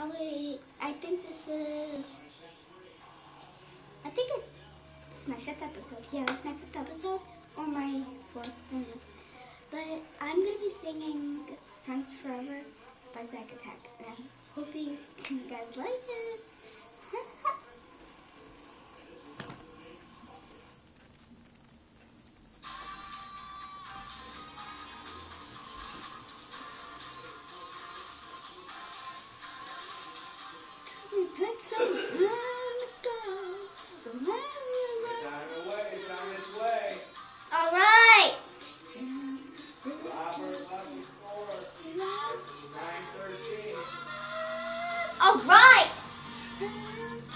probably, I think this is, I think it's my fifth episode. Yeah, it's my fifth episode or my fourth. But I'm going to be singing Friends Forever by Zack Attack. And I'm hoping you guys like it.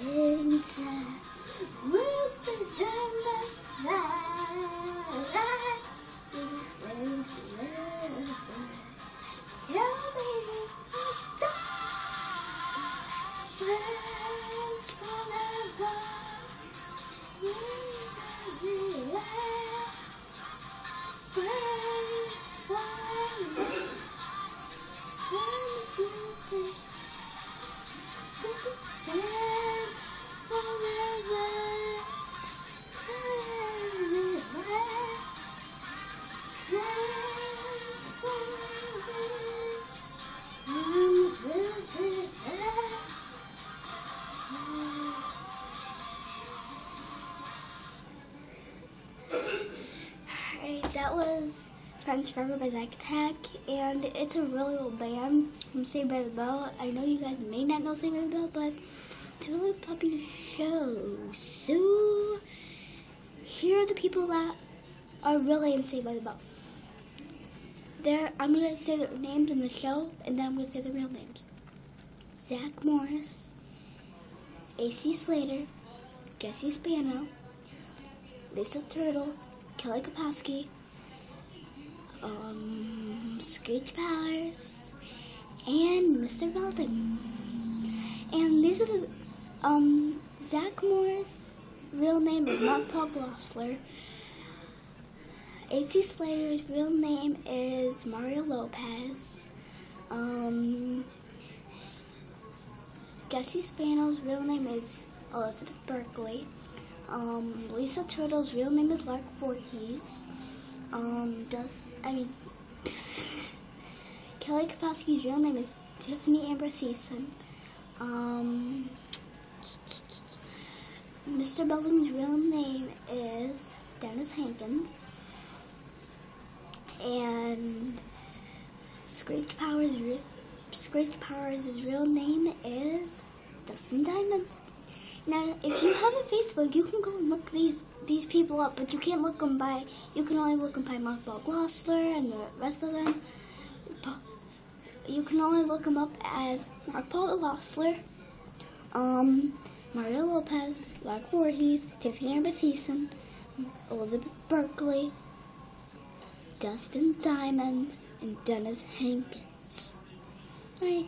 We'll that was Friends Forever by Zack Attack, and it's a really old band from Saved by the Bell. I know you guys may not know Saved by the Bell, but it's a really popular show. So, here are the people that are really in Saved by the Bell. There, I'm gonna say their names in the show, and then I'm gonna say their real names. Zack Morris, AC Slater, Jessie Spano, Lisa Turtle, Kelly Kapowski, um, Screech Powers, and Mr. Belden. And these are the, um, Zack Morris' real name is Mark Paul Glossler. AC Slater's real name is Mario Lopez. Um, Jessie Spano's real name is Elizabeth Berkley. Um, Lisa Turtle's real name is Lark Voorhies. Um, does I mean Kelly Kapowski's real name is Tiffani Amber Thiessen. Um, Mr. Belden's real name is Dennis Hankins. And Screech Powers' Screech Powers' real name is Dustin Diamond. Now, if you have a Facebook, you can go and look these these people up, but you can't look them by. You can only look them by Mark Ball Glossler and the rest of them. You can only look them up as Mark Paul Glossler, um, Mario Lopez, Lark Voorhies, Tiffani Amber Thiessen, Elizabeth Berkley, Dustin Diamond, and Dennis Hankins. Right.